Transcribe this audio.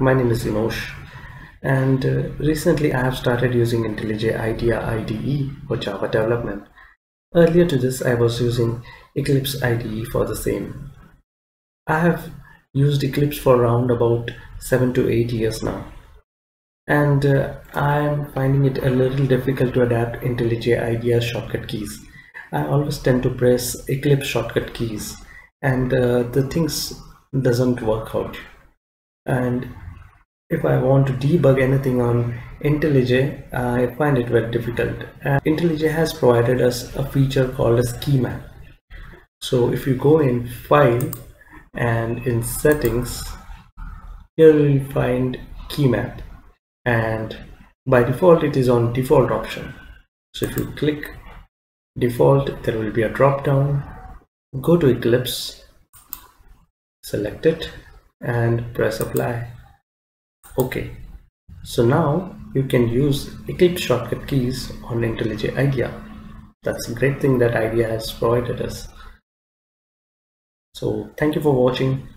my name is Inosh and uh, recently I have started using IntelliJ IDEA IDE for Java development. Earlier to this I was using Eclipse IDE for the same. I have used Eclipse for around about 7 to 8 years now and uh, I am finding it a little difficult to adapt IntelliJ IDEA shortcut keys. I always tend to press Eclipse shortcut keys and uh, the things doesn't work out and if I want to debug anything on IntelliJ, I find it very difficult. And IntelliJ has provided us a feature called Keymap. So if you go in File and in Settings, here you will find key map and by default it is on default option. So if you click default, there will be a drop down. Go to Eclipse, select it and press apply okay. So now you can use Eclipse shortcut keys on IntelliJ IDEA. That's a great thing that IDEA has provided us. So thank you for watching